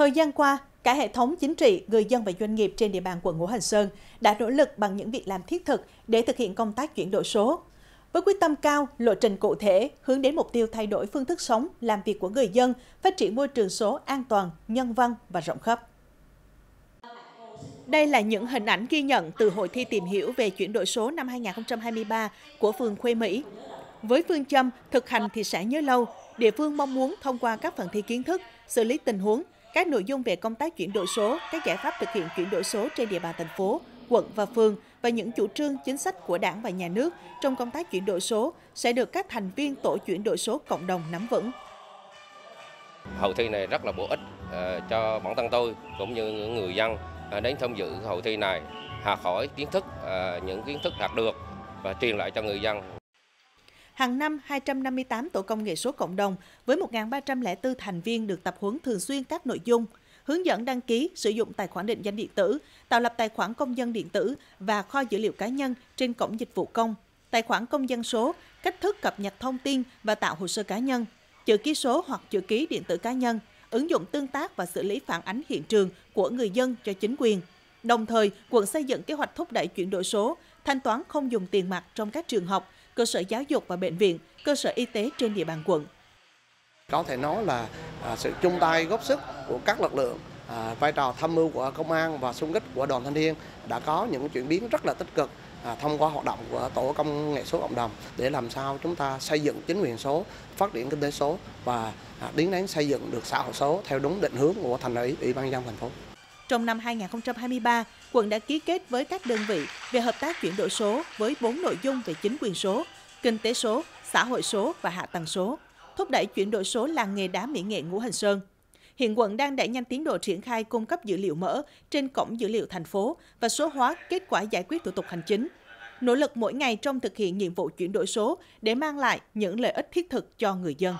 Thời gian qua, cả hệ thống chính trị, người dân và doanh nghiệp trên địa bàn quận Ngũ Hành Sơn đã nỗ lực bằng những việc làm thiết thực để thực hiện công tác chuyển đổi số. Với quyết tâm cao, lộ trình cụ thể, hướng đến mục tiêu thay đổi phương thức sống, làm việc của người dân, phát triển môi trường số an toàn, nhân văn và rộng khắp. Đây là những hình ảnh ghi nhận từ hội thi tìm hiểu về chuyển đổi số năm 2023 của phường Khuê Mỹ. Với phương châm thực hành thì sẽ nhớ lâu, địa phương mong muốn thông qua các phần thi kiến thức, xử lý tình huống, các nội dung về công tác chuyển đổi số, các giải pháp thực hiện chuyển đổi số trên địa bàn thành phố, quận và phường và những chủ trương chính sách của Đảng và nhà nước trong công tác chuyển đổi số sẽ được các thành viên tổ chuyển đổi số cộng đồng nắm vững. Hội thi này rất là bổ ích ờ, cho bản thân tôi cũng như những người dân ờ, đến tham dự hội thi này học hỏi kiến thức ờ, những kiến thức đạt được và truyền lại cho người dân Hàng năm, 258 tổ công nghệ số cộng đồng với 1.304 thành viên được tập huấn thường xuyên các nội dung, hướng dẫn đăng ký sử dụng tài khoản định danh điện tử, tạo lập tài khoản công dân điện tử và kho dữ liệu cá nhân trên cổng dịch vụ công, tài khoản công dân số, cách thức cập nhật thông tin và tạo hồ sơ cá nhân, chữ ký số hoặc chữ ký điện tử cá nhân, ứng dụng tương tác và xử lý phản ánh hiện trường của người dân cho chính quyền. Đồng thời, quận xây dựng kế hoạch thúc đẩy chuyển đổi số, thanh toán không dùng tiền mặt trong các trường học, cơ sở giáo dục và bệnh viện, cơ sở y tế trên địa bàn quận. Có thể nói là à, sự chung tay góp sức của các lực lượng, à, vai trò tham mưu của công an và xung kích của đoàn thanh niên đã có những chuyển biến rất là tích cực à, thông qua hoạt động của tổ công nghệ số cộng đồng để làm sao chúng ta xây dựng chính quyền số, phát triển kinh tế số và à, tiến đến xây dựng được xã hội số theo đúng định hướng của thành ủy, ủy ban dân thành phố. Trong năm 2023, quận đã ký kết với các đơn vị về hợp tác chuyển đổi số với 4 nội dung về chính quyền số, kinh tế số, xã hội số và hạ tầng số, thúc đẩy chuyển đổi số làng nghề đá mỹ nghệ Ngũ Hành Sơn. Hiện quận đang đẩy nhanh tiến độ triển khai cung cấp dữ liệu mở trên cổng dữ liệu thành phố và số hóa kết quả giải quyết thủ tục hành chính. Nỗ lực mỗi ngày trong thực hiện nhiệm vụ chuyển đổi số để mang lại những lợi ích thiết thực cho người dân.